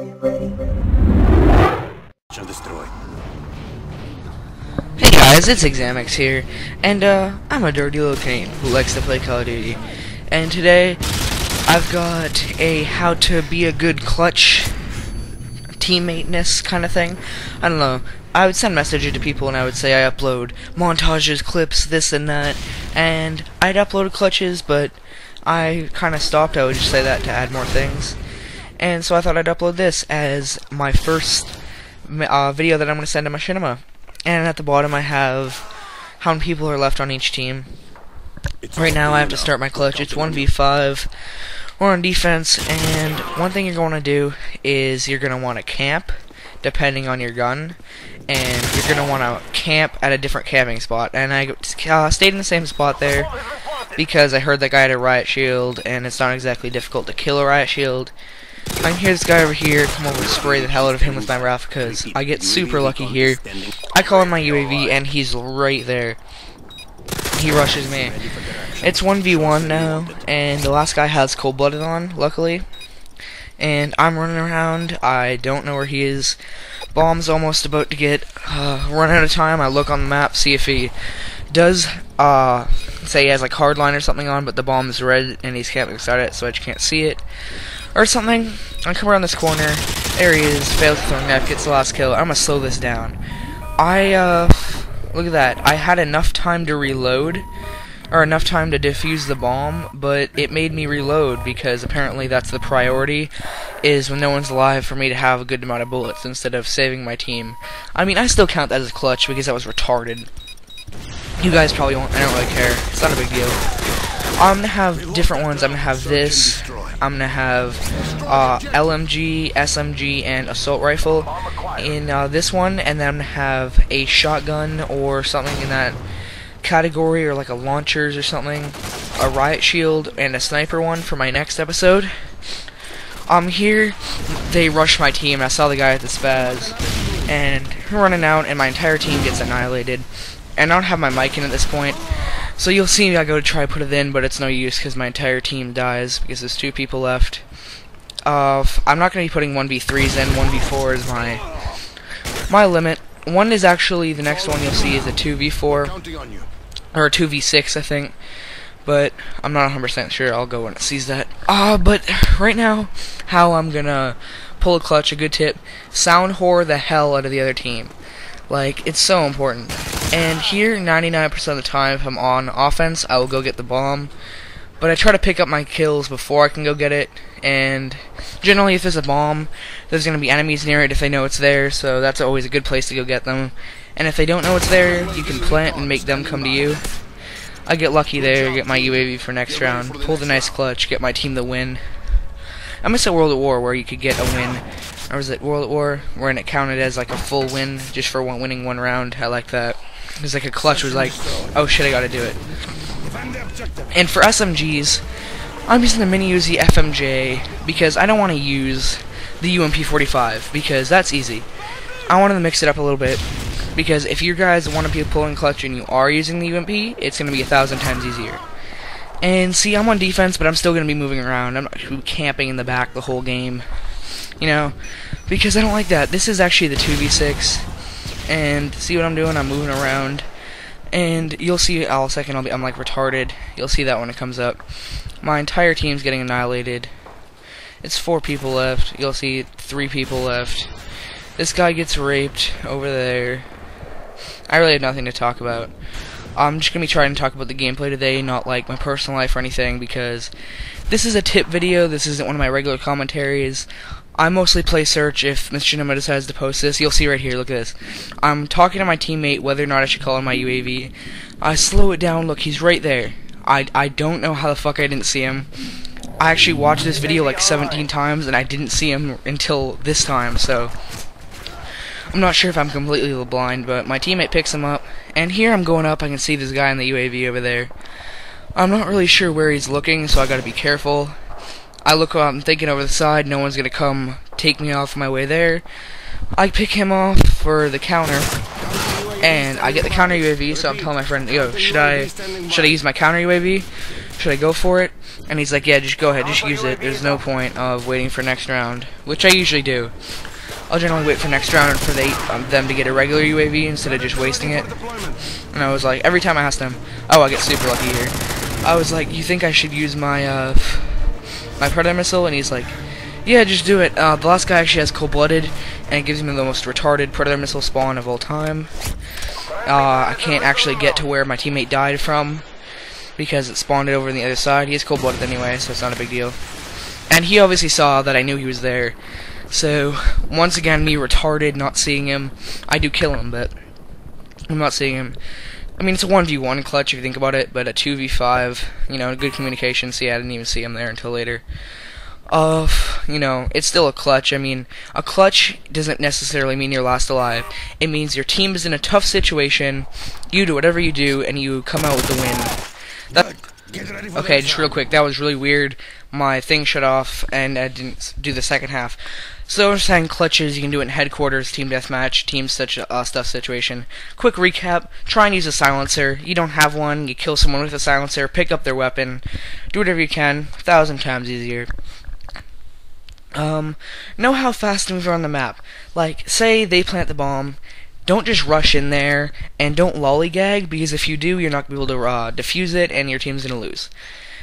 Hey guys, it's Xamx here, and uh, I'm a dirty little cane who likes to play Call of Duty. And today, I've got a how to be a good clutch teammate-ness kind of thing. I don't know. I would send messages to people and I would say I upload montages, clips, this and that, and I'd upload clutches, but I kind of stopped. I would just say that to add more things. And so I thought I'd upload this as my first uh, video that I'm going to send to Machinima. And at the bottom I have how many people are left on each team. It's Right now I have to start my clutch. It's 1v5. We're on defense, and one thing you're going to do is you're going to want to camp, depending on your gun, and you're going to want to camp at a different camping spot. And I uh, stayed in the same spot there because I heard that guy had a riot shield, and it's not exactly difficult to kill a riot shield. I can hear this guy over here come over and spray the hell out of him with my Raf because I get super lucky here. I call him my UAV, and he's right there. He rushes me. It's 1v1 now, and the last guy has cold-blooded on, luckily. And I'm running around. I don't know where he is. Bomb's almost about to get uh, run out of time. I look on the map, see if he does uh, say he has like hardline or something on, but the bomb is red and he's camping beside it, so I just can't see it. Or something. I come around this corner. Is. Fails to throw knife. Gets the last kill. I'm gonna slow this down. I uh, look at that. I had enough time to reload or enough time to defuse the bomb, but it made me reload because apparently that's the priority is when no one's alive for me to have a good amount of bullets instead of saving my team. I mean, I still count that as a clutch because that was retarded. You guys probably won't, I don't really care. It's not a big deal. I'm gonna have different ones. I'm gonna have this. I'm gonna have uh, LMG, SMG, and assault rifle in uh, this one, and then I'm gonna have a shotgun or something in that category, or like a launchers or something, a riot shield, and a sniper one for my next episode. I'm um, here they rush my team. I saw the guy at the spaz, and running out, and my entire team gets annihilated. And I don't have my mic in at this point. So you'll see me, I go to try to put it in, but it's no use because my entire team dies because there's two people left. Uh, I'm not going to be putting 1v3s in, 1v4 is my my limit. One is actually, the next one you'll see is a 2v4, Counting on you. or a 2v6 I think, but I'm not 100% sure, I'll go when it sees that. Uh, but right now, how I'm gonna pull a clutch, a good tip, sound whore the hell out of the other team. Like, it's so important. And here, 99% of the time, if I'm on offense, I will go get the bomb. But I try to pick up my kills before I can go get it. And generally, if there's a bomb, there's going to be enemies near it if they know it's there. So that's always a good place to go get them. And if they don't know it's there, you can plant and make them come to you. I get lucky there, get my UAV for next round, pull the nice clutch, get my team the win. I miss a World at War where you could get a win or was it World at War, wherein it counted as like a full win just for winning one round. I like that. Was like a clutch was like, oh shit, I gotta do it. And for SMGs, I'm using the Mini Uzi FMJ because I don't want to use the UMP45 because that's easy. I wanted to mix it up a little bit because if you guys want to be pulling clutch and you are using the UMP, it's going to be a thousand times easier. And see, I'm on defense, but I'm still going to be moving around. I'm not camping in the back the whole game you know, because I don't like that. This is actually the 2v6, and see what I'm doing? I'm moving around, and you'll see all second I'll be, I'm like retarded. You'll see that when it comes up. My entire team's getting annihilated. It's four people left. You'll see three people left. This guy gets raped over there. I really have nothing to talk about. I'm just going to be trying to talk about the gameplay today, not like my personal life or anything, because this is a tip video. This isn't one of my regular commentaries. I mostly play search if Mr. Machinima decides to post this. You'll see right here, look at this. I'm talking to my teammate whether or not I should call him my UAV. I slow it down, look, he's right there. I, I don't know how the fuck I didn't see him. I actually watched this video like 17 times and I didn't see him until this time, so... I'm not sure if I'm completely blind, but my teammate picks him up. And here I'm going up, I can see this guy in the UAV over there. I'm not really sure where he's looking, so I gotta be careful. I look I'm thinking over the side, no one's gonna come take me off my way there. I pick him off for the counter. and I get the counter UAV. So I'm telling my friend, yo, should I should I use my counter UAV? Should I go for it? And he's like, yeah, just go ahead, just use it. There's no point of waiting for next round, which I usually do. I'll generally wait for next round for they, um, them to get a regular UAV instead of just wasting it. And I was like, every time I asked them, oh, I get super lucky here. I was like, you think I should use my uh, my predator missile? And he's like, yeah, just do it. Uh, the last guy actually has cold-blooded, and it gives me the most retarded predator missile spawn of all time. Uh, I can't actually get to where my teammate died from because it spawned it over on the other side. He is cold-blooded anyway, so it's not a big deal. And he obviously saw that I knew he was there. So, once again, me retarded, not seeing him. I do kill him, but I'm not seeing him. I mean, it's a 1v1 clutch if you think about it, but a 2v5, you know, good communication. See, I didn't even see him there until later. Uh, you know, it's still a clutch. I mean, a clutch doesn't necessarily mean you're last alive. It means your team is in a tough situation, you do whatever you do, and you come out with the win. That, okay, just real quick, that was really weird. My thing shut off, and I didn't do the second half. So saying clutches, you can do it in headquarters, team deathmatch, team such uh, stuff situation. Quick recap, try and use a silencer. You don't have one, you kill someone with a silencer, pick up their weapon, do whatever you can, a thousand times easier. Um, know how fast to move around the map. Like, say they plant the bomb, don't just rush in there, and don't lollygag, because if you do, you're not going to be able to uh, defuse it, and your team's going to lose.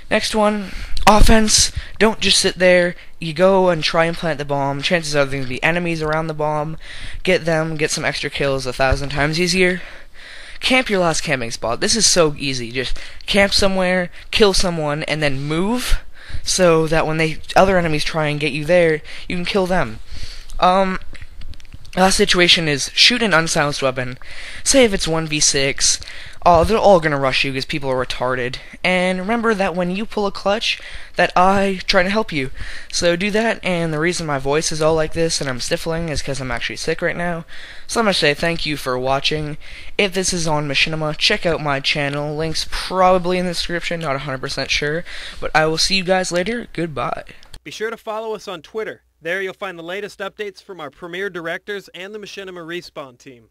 Next one, offense. Don't just sit there. You go and try and plant the bomb. Chances are there's going to be enemies around the bomb. Get them, get some extra kills a thousand times easier. Camp your last camping spot. This is so easy. Just camp somewhere, kill someone, and then move so that when they other enemies try and get you there, you can kill them. Um, last situation is shoot an unsilenced weapon. Say if it's 1v6, oh, they're all gonna rush you because people are retarded. And remember that when you pull a clutch, that I try to help you. So do that, and the reason my voice is all like this and I'm stifling is because I'm actually sick right now. So I'm gonna say thank you for watching. If this is on Machinima, check out my channel. Links probably in the description, not 100% sure. But I will see you guys later. Goodbye. Be sure to follow us on Twitter. There you'll find the latest updates from our premier directors and the Machinima Respawn team.